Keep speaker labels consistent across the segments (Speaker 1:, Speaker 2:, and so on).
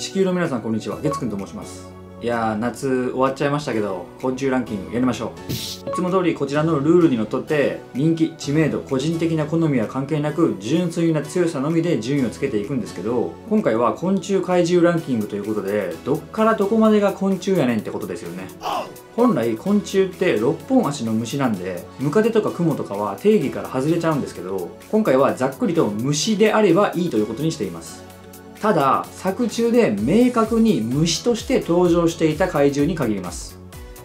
Speaker 1: 地球の皆さんこんにちは。月くんと申します。いやー夏終わっちゃいましたけど昆虫ランキングやりましょう。いつも通りこちらのルールにのっとって人気知名度個人的な好みは関係なく純粋な強さのみで順位をつけていくんですけど今回は昆虫怪獣ランキングということでどっからどこまでが昆虫やねんってことですよね。本来昆虫って6本足の虫なんでムカデとかクモとかは定義から外れちゃうんですけど今回はざっくりと虫であればいいということにしています。ただ作中で明確に虫として登場していた怪獣に限ります。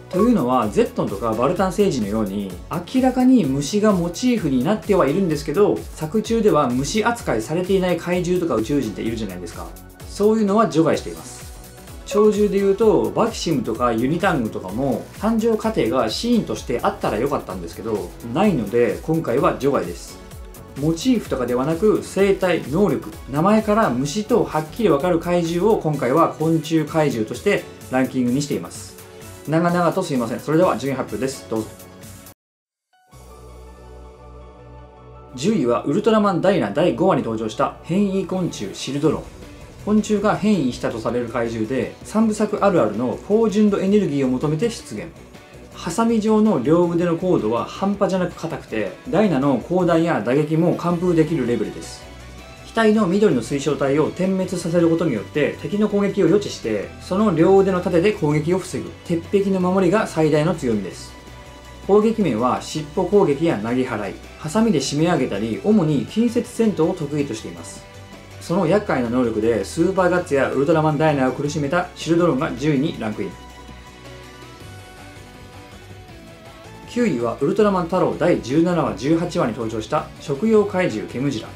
Speaker 1: というのはゼットンとかバルタン星人のように明らかに虫がモチーフになってはいるんですけど作中では虫扱いされていない怪獣とか宇宙人っているじゃないですか。そういうのは除外しています。鳥獣でいうとバキシムとかユニタングとかも誕生過程がシーンとしてあったらよかったんですけどないので今回は除外です。モチーフとかではなく生態能力。名前から虫とはっきり分かる怪獣を今回は昆虫怪獣としてランキングにしています。長々とすいません。それでは順位発表です。どうぞ。10位はウルトラマンダイナ第5話に登場した変異昆虫シルドロン。昆虫が変異したとされる怪獣で3部作あるあるの高純度エネルギーを求めて出現。ハサミ状の両腕のコードは半端じゃなく硬くてダイナの砲弾や打撃も完封できるレベルです。額の緑の水晶体を点滅させることによって敵の攻撃を予知してその両腕の盾で攻撃を防ぐ。鉄壁の守りが最大の強みです。攻撃面は尻尾攻撃や投げ払い。ハサミで締め上げたり主に近接戦闘を得意としています。その厄介な能力でスーパーガッツやウルトラマンダイナーを苦しめたシルドロンが10位にランクイン。9位はウルトラマン太郎第17話18話に登場した食用怪獣ケムジラ。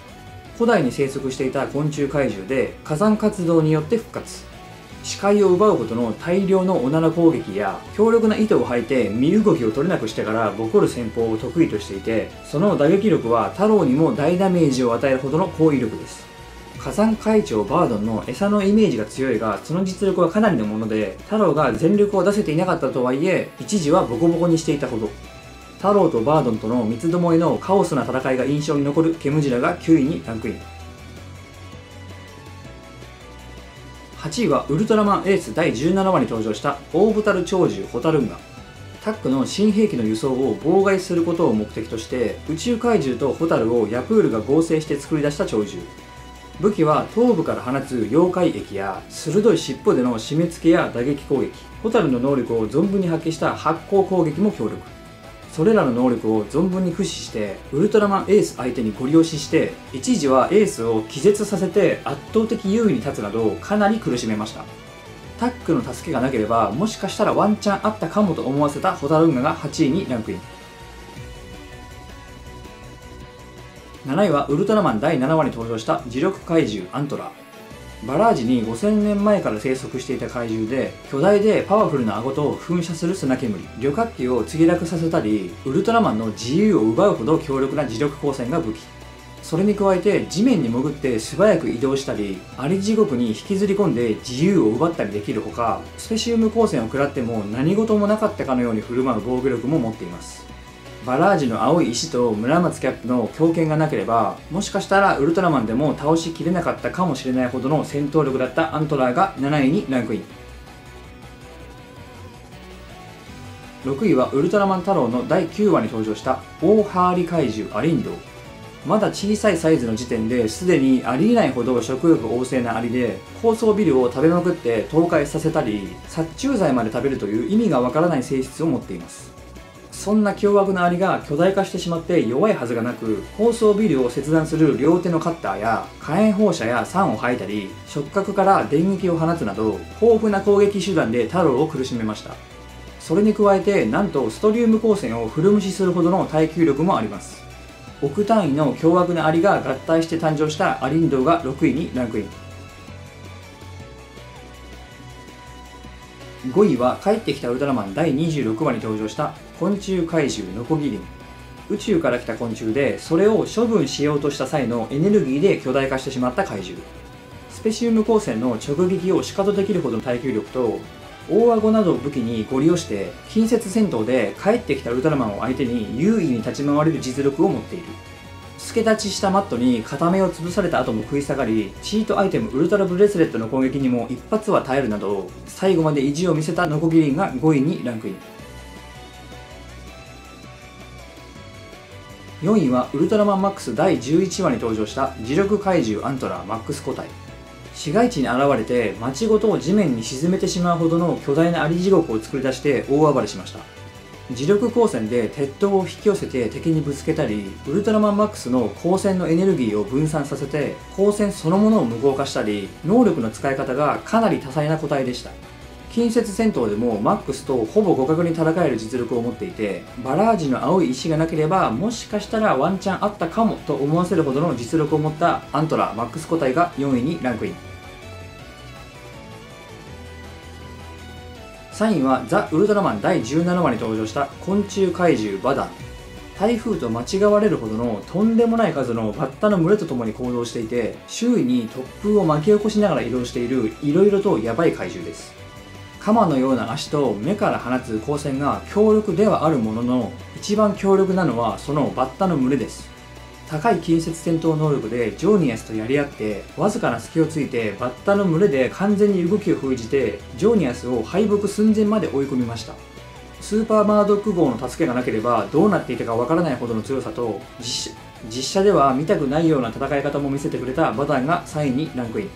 Speaker 1: 古代に生息していた昆虫怪獣で火山活動によって復活。視界を奪うほどの大量のおなら攻撃や強力な糸を吐いて身動きを取れなくしてからボコる戦法を得意としていてその打撃力は太郎にも大ダメージを与えるほどの攻撃力です。火山会長バードンの餌のイメージが強いがその実力はかなりのもので太郎が全力を出せていなかったとはいえ一時はボコボコにしていたほど。太郎とバードンとの三つどもえのカオスな戦いが印象に残るケムジラが9位にランクイン。8位はウルトラマンエース第17話に登場した大ブタル鳥獣ホタルンガ。タックの新兵器の輸送を妨害することを目的として宇宙怪獣とホタルをヤプールが合成して作り出した鳥獣武器は頭部から放つ妖怪液や鋭い尻尾での締め付けや打撃攻撃ホタルの能力を存分に発揮した発光攻撃も強力。それらの能力を存分に駆使してウルトラマンエース相手にゴリ押しして一時はエースを気絶させて圧倒的優位に立つなどかなり苦しめました。タックの助けがなければもしかしたらワンチャンあったかもと思わせたホタルンガが8位にランクイン。7位はウルトラマン第7話に登場した磁力怪獣アントラバラージに5000年前から生息していた怪獣で巨大でパワフルな顎と噴射する砂煙。旅客機を墜落させたりウルトラマンの自由を奪うほど強力な磁力光線が武器。それに加えて地面に潜って素早く移動したりアリ地獄に引きずり込んで自由を奪ったりできるほかスペシウム光線を食らっても何事もなかったかのように振る舞う防御力も持っています。バラージの青い石と村松キャップの強肩がなければもしかしたらウルトラマンでも倒しきれなかったかもしれないほどの戦闘力だったアントラーが7位にランクイン。6位はウルトラマン太郎の第9話に登場した大ハーリ怪獣アリンド。まだ小さいサイズの時点ですでにありえないほど食欲旺盛なアリで高層ビルを食べまくって倒壊させたり殺虫剤まで食べるという意味がわからない性質を持っています。そんな凶悪なアリが巨大化してしまって弱いはずがなく高層ビルを切断する両手のカッターや火炎放射や酸を吐いたり触覚から電撃を放つなど豊富な攻撃手段で太郎を苦しめました。それに加えてなんとストリウム光線を古虫するほどの耐久力もあります。億単位の凶悪なアリが合体して誕生したアリンドウが6位にランクイン。5位は帰ってきたウルトラマン第26話に登場した昆虫怪獣ノコギリン宇宙から来た昆虫でそれを処分しようとした際のエネルギーで巨大化してしまった怪獣。スペシウム光線の直撃を仕方できるほどの耐久力と大顎などを武器にゴリ押して近接戦闘で帰ってきたウルトラマンを相手に優位に立ち回れる実力を持っている。付け立ちしたマットに片目を潰された後も食い下がりチートアイテムウルトラブレスレットの攻撃にも一発は耐えるなど最後まで意地を見せたノコギリンが5位にランクイン。4位はウルトラマンマックス第11話に登場した磁力怪獣アントラーマックス個体。市街地に現れて街ごとを地面に沈めてしまうほどの巨大なアリ地獄を作り出して大暴れしました。磁力光線で鉄塔を引き寄せて敵にぶつけたりウルトラマンマックスの光線のエネルギーを分散させて光線そのものを無効化したり能力の使い方がかなり多彩な個体でした。近接戦闘でもマックスとほぼ互角に戦える実力を持っていてバラージの青い石がなければもしかしたらワンチャンあったかもと思わせるほどの実力を持ったアントラマックス個体が4位にランクイン。3位はザ・ウルトラマン第17話に登場した昆虫怪獣バダン。台風と間違われるほどのとんでもない数のバッタの群れとともに行動していて周囲に突風を巻き起こしながら移動している色々とヤバい怪獣です。カマのような足と目から放つ光線が強力ではあるものの一番強力なのはそのバッタの群れです。高い近接戦闘能力でジョーニアスとやり合ってわずかな隙をついてバッタの群れで完全に動きを封じてジョーニアスを敗北寸前まで追い込みました。スーパーマードック号の助けがなければどうなっていたかわからないほどの強さと実写では見たくないような戦い方も見せてくれたバダンが3位にランクイン。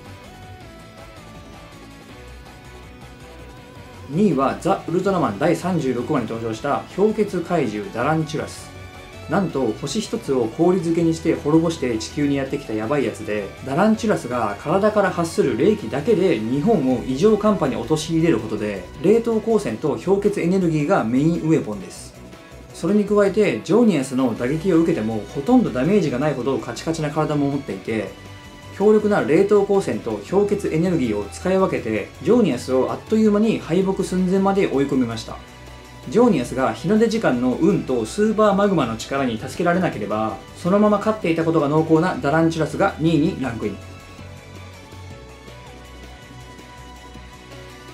Speaker 1: 2位はザ・ウルトラマン第36話に登場した氷結怪獣ダランチュラス。なんと星一つを氷漬けにして滅ぼして地球にやってきたヤバいやつでダランチュラスが体から発する冷気だけで日本を異常寒波に陥れることで冷凍光線と氷結エネルギーがメインウェポンです。それに加えてジョーニアスの打撃を受けてもほとんどダメージがないほどカチカチな体も持っていて強力な冷凍光線と氷結エネルギーを使い分けてジョーニアスをあっという間に敗北寸前まで追い込みました。ジョーニアスが日の出時間の運とスーパーマグマの力に助けられなければそのまま勝っていたことが濃厚なダランチュラスが2位にランクイン。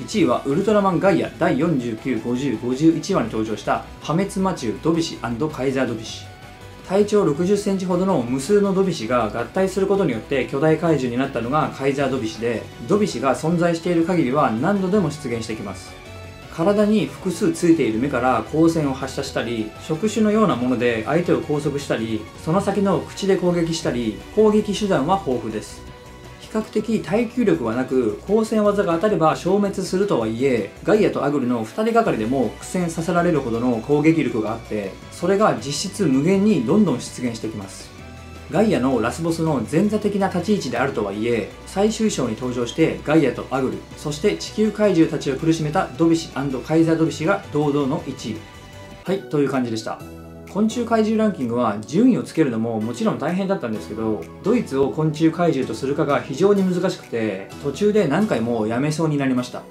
Speaker 1: 1位はウルトラマンガイア第495051話に登場した破滅魔中ドビシカイザードビシ。体長60センチほどの無数のドビシが合体することによって巨大怪獣になったのがカイザードビシでドビシが存在している限りは何度でも出現してきます。体に複数ついている目から光線を発射したり触手のようなもので相手を拘束したりその先の口で攻撃したり攻撃手段は豊富です。比較的耐久力はなく光線技が当たれば消滅するとはいえガイアとアグルの2人がかりでも苦戦させられるほどの攻撃力があってそれが実質無限にどんどん出現してきます。ガイアのラスボスの前座的な立ち位置であるとはいえ最終章に登場してガイアとアグルそして地球怪獣たちを苦しめたドビシカイザードビシが堂々の1位。はいという感じでした。昆虫怪獣ランキングは順位をつけるのももちろん大変だったんですけどドイツを昆虫怪獣とするかが非常に難しくて途中で何回もやめそうになりました。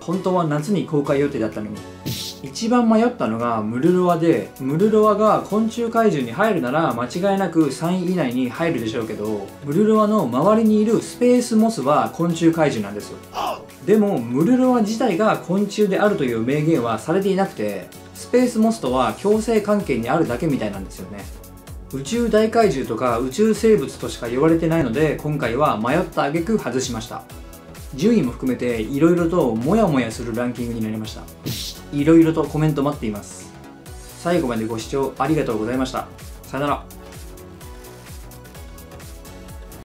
Speaker 1: 本当は夏に公開予定だったのに。一番迷ったのがムルロアでムルロアが昆虫怪獣に入るなら間違いなく3位以内に入るでしょうけどムルロアの周りにいるスペースモスは昆虫怪獣なんですよ。でもムルロア自体が昆虫であるという明言はされていなくてスペースモスとは共生関係にあるだけみたいなんですよね。宇宙大怪獣とか宇宙生物としか言われてないので今回は迷った挙句外しました。順位も含めていろいろとモヤモヤするランキングになりました。いろいろとコメント待っています。最後までご視聴ありがとうございました。さよなら。